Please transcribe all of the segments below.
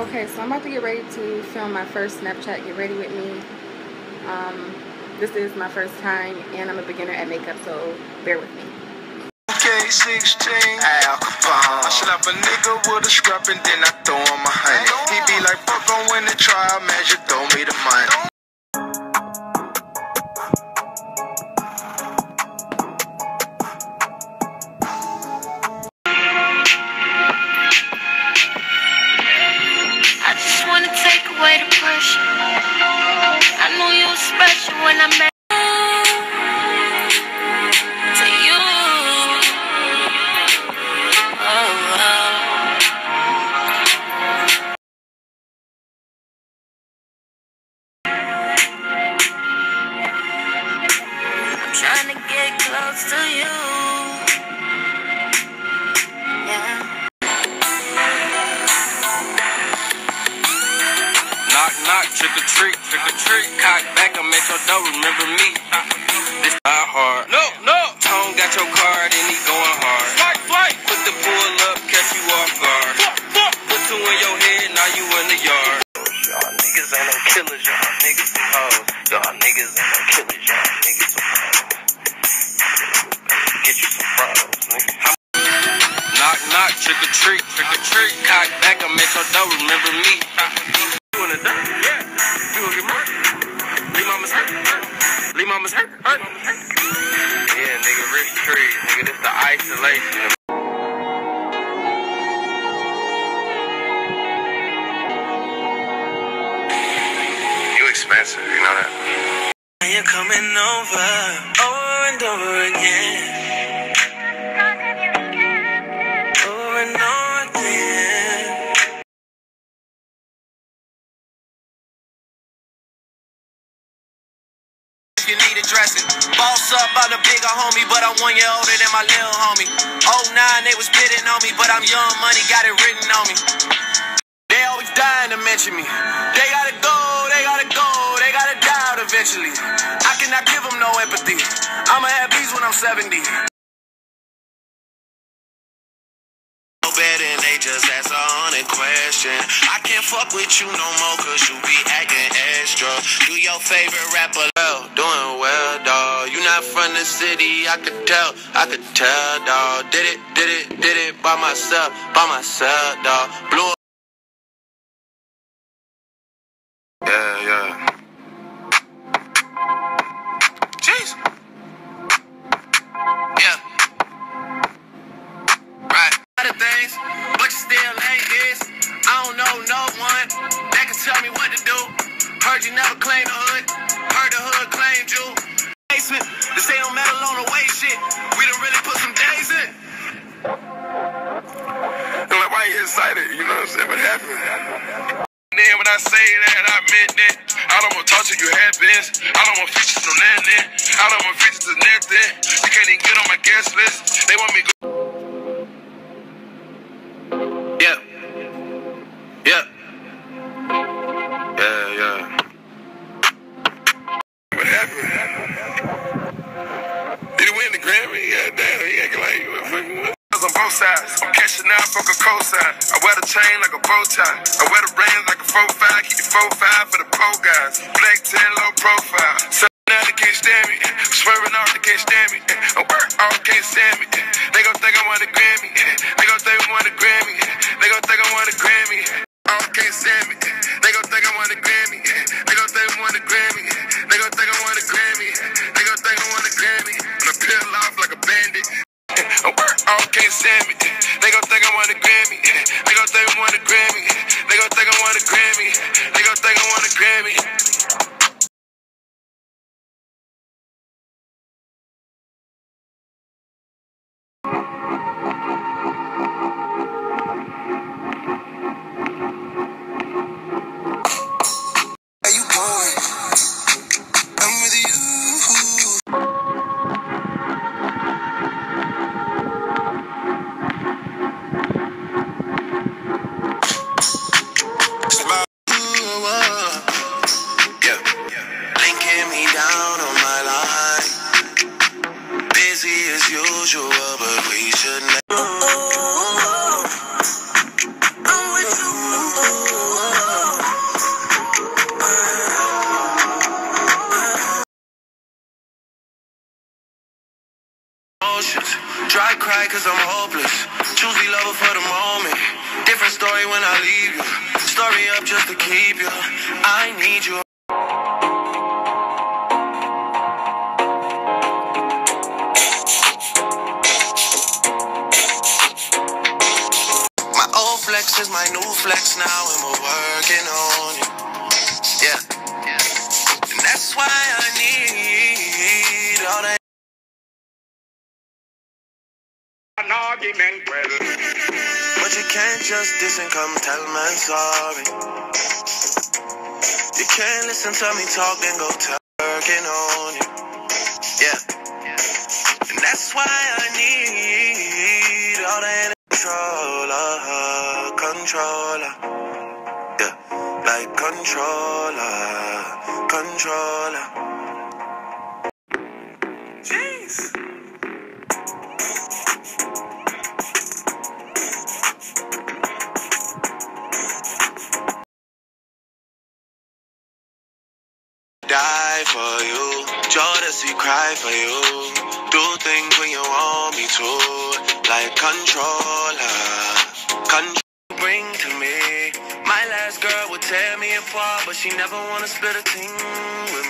Okay, so I'm about to get ready to film my first Snapchat. Get ready with me. Um, this is my first time, and I'm a beginner at makeup, so bear with me. K16, Al Capone. I slap a nigga with a scrap and then I throw him a honey. He be like, fuck on when the trial measure, throw me the money. When I met to. Oh, oh. I'm trying to get close to you. Trick or treat, trick or treat. Cock back, I'm at your door, remember me. This not hard. No, no. Tone got your card and he going hard. Flight, flight. Put the pull up, catch you off guard. Fuck, fuck. Put two in your head, now you in the yard. Y'all niggas ain't no killers, y'all niggas some hoes. Y'all niggas ain't no killers, y'all niggas some hoes. Get you some problems, nigga. Knock, knock, trick or treat, trick or treat. Cock back, I'm at your door, remember me. Isolation. You expensive, you know that? You're coming over, dressing, boss up, I'm bigger homie, but I'm one year older than my little homie. Oh nine, they was bidding on me, but I'm young money, got it written on me. They always dying to mention me. They gotta go, they gotta go, they gotta die out eventually. I cannot give them no empathy. I'ma have bees when I'm 70. No better they just ask hundred question. I can't fuck with you no more cause you be acting extra. Do your favorite rapper well, doing well, dawg. You not from the city, I could tell, I could tell, dawg. Did it, did it, did it by myself, by myself, dawg. Blew Yeah, know what happened? Then when I say that, I meant that. I don't want to talk to you happens. I don't want features no nothing. I don't want features to nothing. You can't even get on my guest list. They want me go. A cosign. I wear the chain like a bow tie. I wear the rings like a 4-5, keep the 4-5 for the pro guys. Black 10, low profile. So now they can't stand me. Swerving off, they can't stand me. I work off, can't stand me. They gon' think I want a Grammy. They gon' think I want a Grammy. They gon' think I want a Grammy. Off, can't stand me. They gon' think I want a Grammy. They gon' think I want a Grammy. They gon' think I want a Grammy. They gon' think I want a Grammy. I'm peel off like a bandit. I work off, can't stand me. They gon' think Cry cause I'm hopeless. Choose Choosy lover for the moment. Different story when I leave you. Story up just to keep you. I need you. My old flex is my new flex now, and we're working on it. Yeah. And that's why I But you can't just diss and come tell me I'm sorry. You can't listen to me talk, then go working on it. Yeah. And that's why I need all that controller, controller. Yeah. Like controller, controller. Cry for you. Do things when you want me to. Like controller. Control bring to me. My last girl would tear me apart, but she never wanna split a thing with me.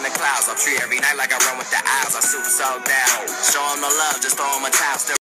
Talking to clouds. I'll treat every night like I run with the owls. I super sold down. Show 'em the love, just throw 'em a towel. Still.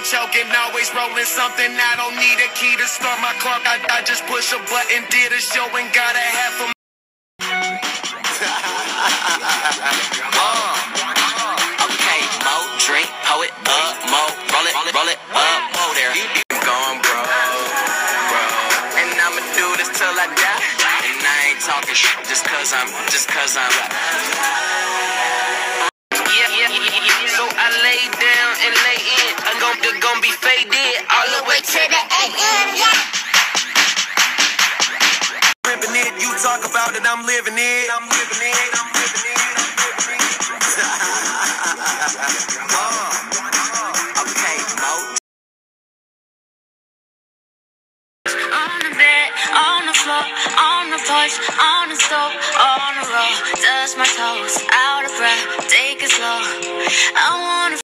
Choking, always rolling something. I don't need a key to start my car. I, I just push a button, did a show, and got a half a. Okay, mo, drink, poet, mug, mo. Roll it, roll it up, mo there. Going bro, bro. And I'ma do this till I die. And I ain't talking shit just cause I'm, just cause I'm. Yeah, yeah, yeah, yeah. So I lay down and lay in. I'm gonna, gonna be faded all the way to the Ripping it, you talk about it. I'm living it, I'm living it, on the floor, on the porch, on the stove, on the road. Touch my toes, out of breath, take it slow. I wanna.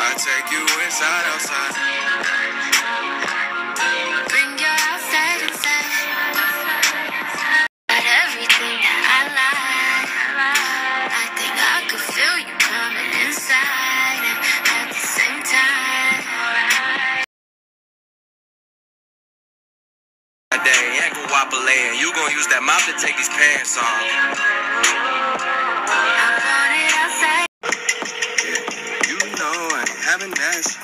I take you inside, outside. Take these pants off. I want it outside. You know I haven't asked.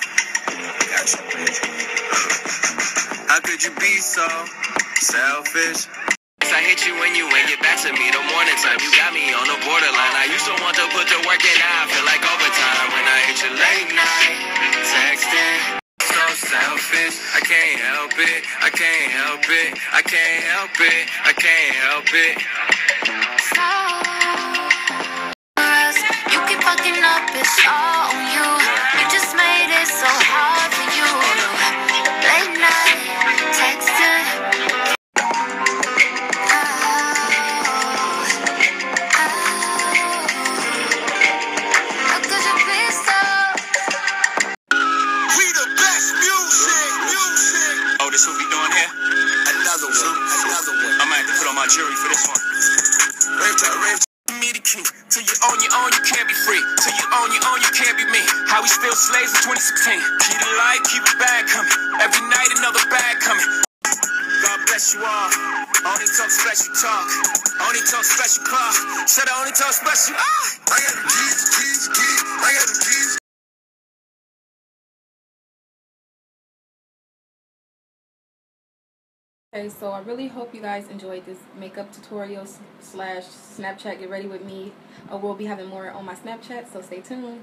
Got bitch. How could you be so selfish? I hit you when you ain't get back to me the morning time. You got me on the borderline. I used to want to put the work in, now I feel like overtime. When I hit you late night, texting. Selfish, I can't help it, I can't help it, I can't help it, I can't help it. So, you keep fucking up, it's all slaves in 2016. Keep the light, keep it bag coming. Every night another bag coming. God bless you all. Only talk special talk. Only talk special car. Said I only talk special. Ah! I got the keys, keys, keys. I got the keys. Okay, so I really hope you guys enjoyed this makeup tutorial slash Snapchat get ready with me. I will be having more on my Snapchat, so stay tuned.